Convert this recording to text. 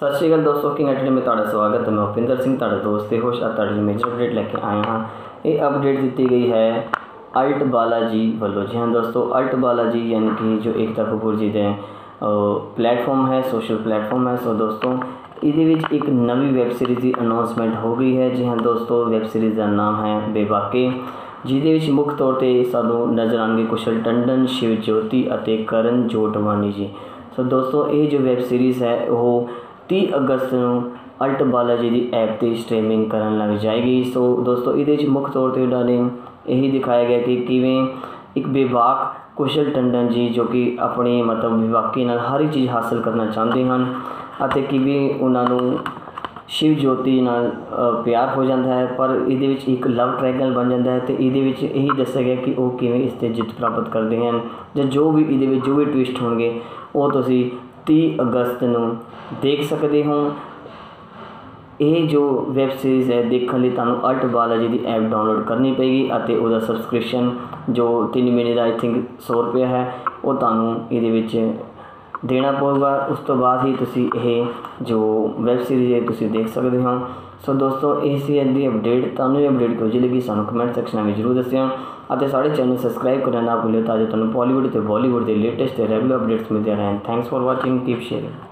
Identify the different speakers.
Speaker 1: ਸਤਿ ਸ਼੍ਰੀ ਅਕਾਲ ਦੋਸਤੋ ਕਿੰਗ ਐਟਲੀ में ਤੁਹਾਡਾ ਸਵਾਗਤ ਹੈ। ਮੈਂ ਉਪਿੰਦਰ ਸਿੰਘ, ਤੁਹਾਡਾ ਦੋਸਤ ਤੇ ਹੋਸ਼ ਅੱਜ ਤੁਹਾਡੇ ਲਈ ਮੇਜਰ ਅਪਡੇਟ ਲੈ ਕੇ ਆਇਆ ਹਾਂ। ਇਹ ਅਪਡੇਟ ਦਿੱਤੀ ਗਈ ਹੈ ਅਲਟ ਬਾਲਾ ਜੀ ਵੱਲੋਂ। ਜੀ ਹਾਂ ਦੋਸਤੋ ਅਲਟ ਬਾਲਾ ਜੀ ਯਾਨੀ ਕਿ ਜੋ ਏਕਤਾ ਕਪੂਰ ਜੀ ਦੇ ਪਲੇਟਫਾਰਮ ਹੈ ਸੋਸ਼ਲ ਪਲੇਟਫਾਰਮ ਹੈ। ਸੋ ਦੋਸਤੋ, ਇਹਦੇ ਵਿੱਚ ਇੱਕ ਨਵੀਂ ਵੈਬ ਸੀਰੀਜ਼ ਦੀ ਅਨਾਉਂਸਮੈਂਟ ਹੋ ਗਈ ਹੈ। ਜੀ ਹਾਂ ਦੋਸਤੋ ਵੈਬ ਸੀਰੀਜ਼ ਦਾ ਨਾਮ ਹੈ ਬੇਵਾਕੇ, ਜਿਹਦੇ ਵਿੱਚ ਮੁੱਖ ਤੌਰ ਤੇ ਸਾਨੂੰ ਨਜ਼ਰ ਆਉਣਗੇ ਕੁਸ਼ਲ ਟੰਡਨ, ਸ਼ਿਵ ਜੋਤੀ ਅਤੇ ਕਰਨ ਜੋਟਵਾਨੀ ਜੀ। ਸੋ ਦੋਸਤੋ, ਇਹ ਜੋ ਵੈਬ ਸੀਰੀਜ਼ ਹੈ, ਉਹ 30 ਅਗਸਤ ਨੂੰ ਅਲਟ ਬਾਲਾਜੀ ਦੀ ਐਪ ਤੇ ਸਟ੍ਰੀਮਿੰਗ ਕਰਨ ਲੱਗ ਜਾਏਗੀ। ਸੋ ਦੋਸਤੋ, ਇਹਦੇ ਵਿੱਚ ਮੁੱਖ ਤੌਰ ਤੇ ਉਹਨਾਂ ਨੇ ਇਹੀ ਦਿਖਾਇਆ ਗਿਆ ਕਿ ਕਿਵੇਂ ਇੱਕ ਬੇਵਾਕ, ਕੁਸ਼ਲ ਟੰਡਨ ਜੀ ਜੋ ਕਿ ਆਪਣੇ ਮਤਲਬ ਵਿਵਾਕੀ ਨਾਲ ਹਰ ਇੱਕ ਚੀਜ਼ ਹਾਸਲ ਕਰਨਾ ਚਾਹੁੰਦੇ ਹਨ ਅਤੇ ਕਿਵੇਂ ਉਹਨਾਂ ਨੂੰ ਸ਼ਿਵ ਜੋਤੀ ਨਾਲ ਪਿਆਰ ਹੋ ਜਾਂਦਾ ਹੈ, ਪਰ ਇਹਦੇ ਵਿੱਚ ਇੱਕ ਲਵ ਟ੍ਰਾਇੰਗਲ ਬਣ ਜਾਂਦਾ ਹੈ ਤੇ ਇਹਦੇ ਵਿੱਚ ਇਹੀ ਦੱਸਿਆ ਗਿਆ ਕਿ ਉਹ ਕਿਵੇਂ ਇਸ ਤੇ ਜਿੱਤ ਪ੍ਰਾਪਤ ਕਰਦੇ ਹਨ ਜਾਂ ਜੋ ਵੀ ਇਹਦੇ ਵਿੱਚ ਜੋ ਵੀ ਟਵਿਸਟ ਹੋਣਗੇ, ਉਹ ਤੁਸੀਂ ਤੀਹ ਅਗਸਤ ਨੂੰ ਦੇਖ ਸਕਦੇ ਹੋ। ਇਹ ਜੋ ਵੈਬ ਸੀਰੀਜ਼ ਹੈ, ਦੇਖਣ ਲਈ ਤੁਹਾਨੂੰ ਅਲਟ ਬਾਲਾਜੀ ਦੀ ਐਪ ਡਾਊਨਲੋਡ ਕਰਨੀ ਪਏਗੀ ਅਤੇ ਉਹਦਾ ਸਬਸਕ੍ਰਿਪਸ਼ਨ ਜੋ 3 ਮਹੀਨੇ ਦਾ ਆਈ ਥਿੰਕ 100 ਰੁਪਏ ਹੈ, ਉਹ ਤੁਹਾਨੂੰ ਇਹਦੇ ਵਿੱਚ ਦੇਣਾ ਪਊਗਾ। ਉਸ ਤੋਂ ਬਾਅਦ ਹੀ ਤੁਸੀਂ ਇਹ ਜੋ ਵੈਬ ਸੀਰੀਜ਼ ਹੈ, ਤੁਸੀਂ ਦੇਖ ਸਕਦੇ ਹੋ। ਸੋ ਦੋਸਤੋ, ਇਹ ਸੀ ਅੱਜ ਦੀ ਅਪਡੇਟ ਤੁਹਾਨੂੰ ਇਹ ਅਪਡੇਟ ਕਿਹੋ ਜਿਹੀ ਲੱਗੀ, ਸਾਨੂੰ ਕਮੈਂਟ ਸੈਕਸ਼ਨ ਵਿੱਚ ਜ਼ਰੂਰ ਦੱਸਿਓ। ਅਤੇ ਸਾਡੇ ਚੈਨਲ ਸਬਸਕ੍ਰਾਈਬ ਕਰਨਾ ਨਾ ਭੁੱਲਿਓ, ਤਾਂ ਜੋ ਤੁਹਾਨੂੰ ਬਾਲੀਵੁੱਡ ਤੇ ਬਾਲੀਵੁੱਡ ਦੇ ਲੇਟੈਸਟ ਤੇ ਰੈਗੂਲਰ ਅਪਡੇਟਸ ਮਿਲਦੇ ਰਹਿਣ। Thanks for watching keep sharing